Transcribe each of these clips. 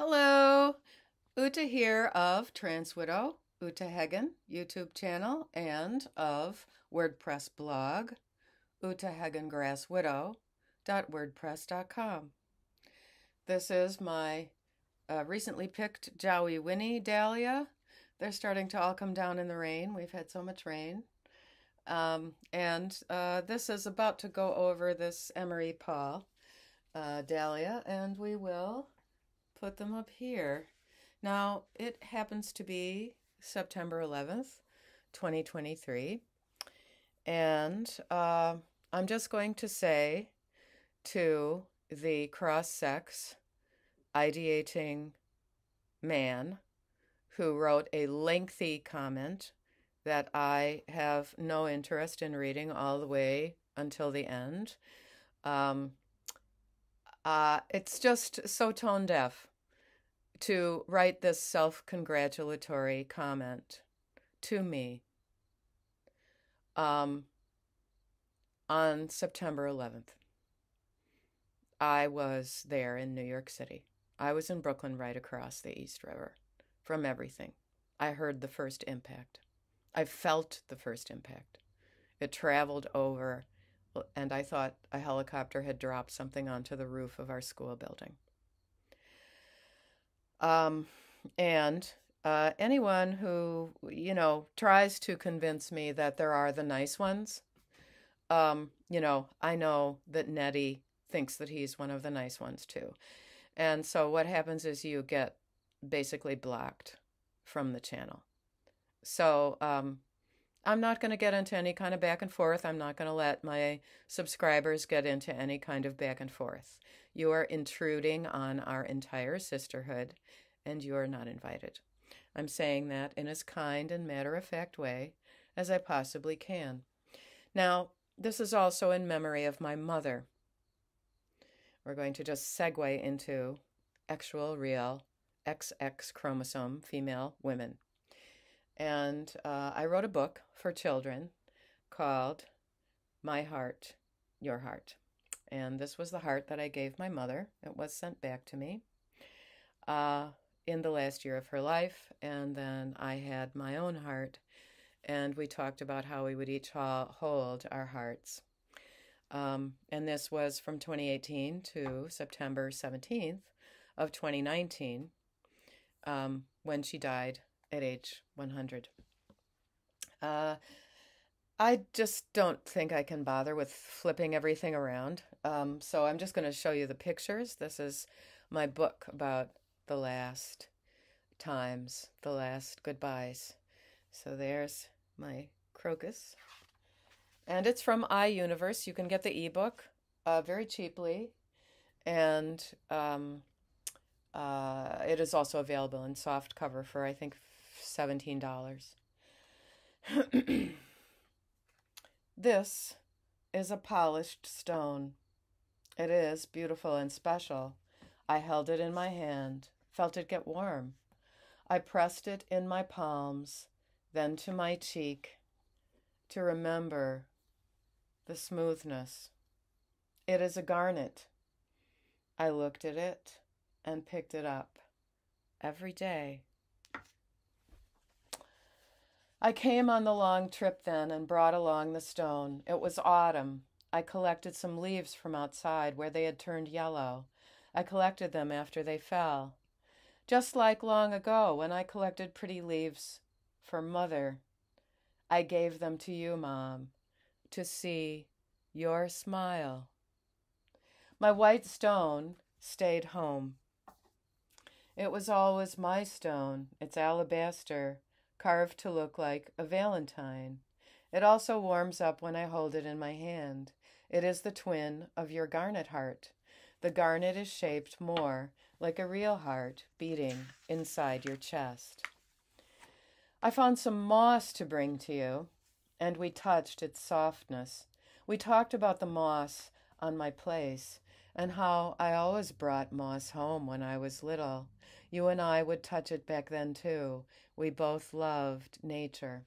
Hello, Ute here of Trans Widow, Ute Heggen YouTube channel, and of WordPress blog, uteheggengrasswidow.wordpress.com. This is my uh, recently picked Jowey Winnie dahlia. They're starting to all come down in the rain. We've had so much rain. Um, and uh, this is about to go over this Emory Paul uh, dahlia, and we will put them up here. Now, it happens to be September 11th, 2023. And uh, I'm just going to say to the cross sex ideating man who wrote a lengthy comment that I have no interest in reading all the way until the end. Um, uh, it's just so tone deaf to write this self congratulatory comment to me um, on September 11th. I was there in New York City. I was in Brooklyn, right across the East River from everything. I heard the first impact. I felt the first impact. It traveled over and I thought a helicopter had dropped something onto the roof of our school building. Um, and uh, anyone who, you know, tries to convince me that there are the nice ones, um, you know, I know that Nettie thinks that he's one of the nice ones too. And so what happens is you get basically blocked from the channel. So um, I'm not going to get into any kind of back and forth. I'm not going to let my subscribers get into any kind of back and forth. You are intruding on our entire sisterhood, and you are not invited. I'm saying that in as kind and matter of fact way as I possibly can. Now, this is also in memory of my mother. We're going to just segue into actual, real XX chromosome female women. And uh, I wrote a book for children called My Heart, Your Heart. And this was the heart that I gave my mother. It was sent back to me uh, in the last year of her life. And then I had my own heart. And we talked about how we would each hold our hearts. Um, and this was from 2018 to September 17th of 2019 um, when she died at age 100. Uh, I just don't think I can bother with flipping everything around. Um, so I'm just going to show you the pictures. This is my book about the last times, the last goodbyes. So there's my crocus. And it's from iUniverse. You can get the ebook uh, very cheaply. And um, uh, it is also available in soft cover for, I think, $17. this is a polished stone. It is beautiful and special. I held it in my hand, felt it get warm. I pressed it in my palms, then to my cheek, to remember the smoothness. It is a garnet. I looked at it and picked it up every day. I came on the long trip then and brought along the stone. It was autumn. I collected some leaves from outside where they had turned yellow. I collected them after they fell. Just like long ago when I collected pretty leaves for mother. I gave them to you, Mom, to see your smile. My white stone stayed home. It was always my stone, its alabaster, carved to look like a valentine. It also warms up when I hold it in my hand. It is the twin of your garnet heart. The garnet is shaped more like a real heart beating inside your chest. I found some moss to bring to you, and we touched its softness. We talked about the moss on my place and how I always brought moss home when I was little. You and I would touch it back then too. We both loved nature.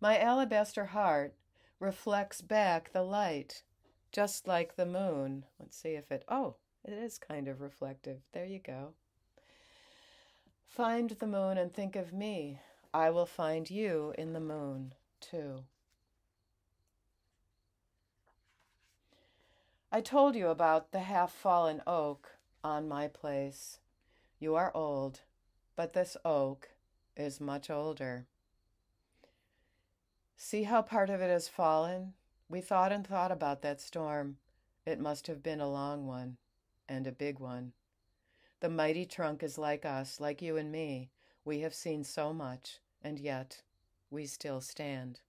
My alabaster heart reflects back the light, just like the moon. Let's see if it, oh, it is kind of reflective. There you go. Find the moon and think of me. I will find you in the moon, too. I told you about the half fallen oak on my place. You are old, but this oak is much older. See how part of it has fallen? We thought and thought about that storm. It must have been a long one and a big one. The mighty trunk is like us, like you and me. We have seen so much, and yet we still stand.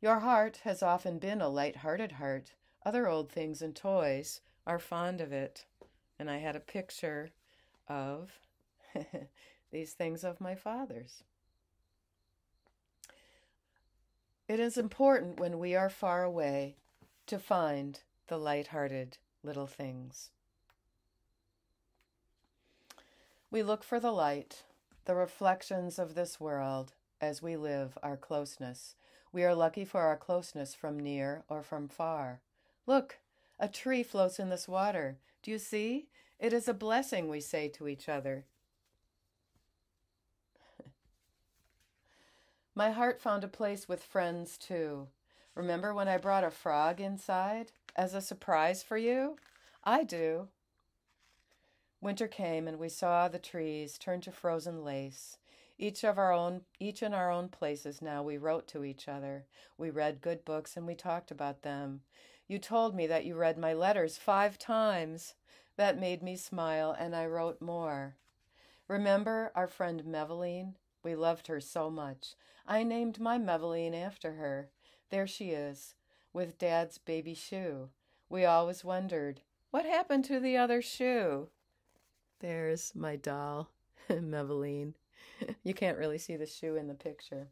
Your heart has often been a light-hearted heart. Other old things and toys are fond of it. And I had a picture of these things of my father's. It is important when we are far away to find the light-hearted little things. We look for the light, the reflections of this world as we live our closeness. We are lucky for our closeness from near or from far. Look, a tree floats in this water. Do you see? It is a blessing, we say to each other. My heart found a place with friends too. Remember when I brought a frog inside as a surprise for you? I do. Winter came and we saw the trees turn to frozen lace. Each of our own each in our own places now we wrote to each other. We read good books and we talked about them. You told me that you read my letters 5 times. That made me smile and I wrote more. Remember our friend Meveline? We loved her so much. I named my Meveline after her. There she is, with Dad's baby shoe. We always wondered, what happened to the other shoe? There's my doll, Meveline. You can't really see the shoe in the picture.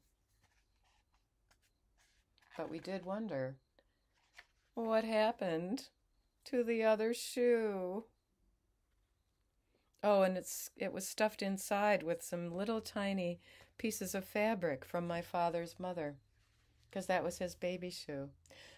But we did wonder what happened to the other shoe. Oh, and it's it was stuffed inside with some little tiny pieces of fabric from my father's mother, because that was his baby shoe.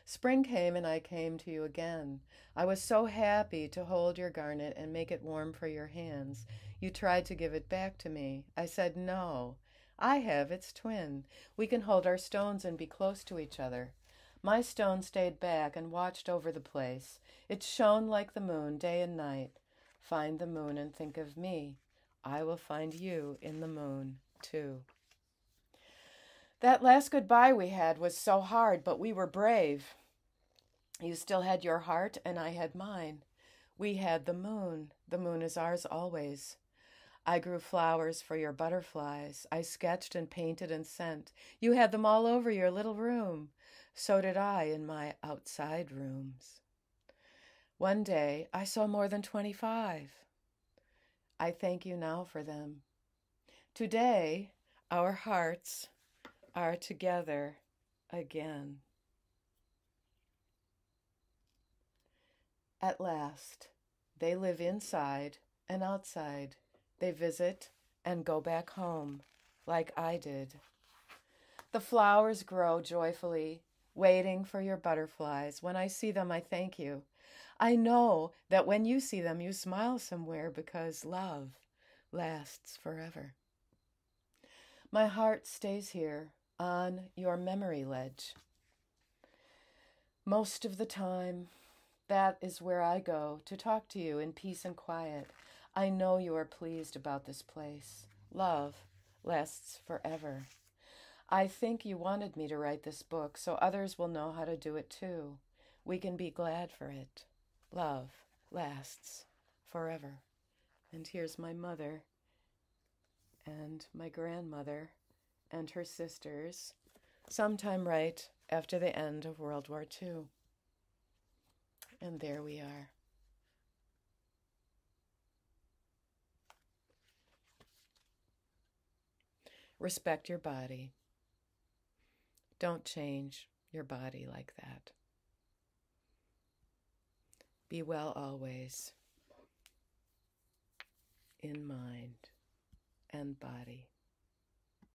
Spring came and I came to you again. I was so happy to hold your garnet and make it warm for your hands. You tried to give it back to me. I said, No. I have its twin. We can hold our stones and be close to each other. My stone stayed back and watched over the place. It shone like the moon day and night. Find the moon and think of me. I will find you in the moon, too. That last goodbye we had was so hard, but we were brave. You still had your heart, and I had mine. We had the moon. The moon is ours always. I grew flowers for your butterflies. I sketched and painted and sent. You had them all over your little room. So did I in my outside rooms. One day I saw more than 25. I thank you now for them. Today, our hearts are together again. At last, they live inside and outside. They visit and go back home, like I did. The flowers grow joyfully, waiting for your butterflies. When I see them, I thank you. I know that when you see them, you smile somewhere because love lasts forever. My heart stays here on your memory ledge. Most of the time, that is where I go to talk to you in peace and quiet. I know you are pleased about this place. Love lasts forever. I think you wanted me to write this book so others will know how to do it too. We can be glad for it. Love lasts forever. And here's my mother and my grandmother and her sisters sometime right after the end of World War II. And there we are. Respect your body. Don't change your body like that. Be well always in mind and body.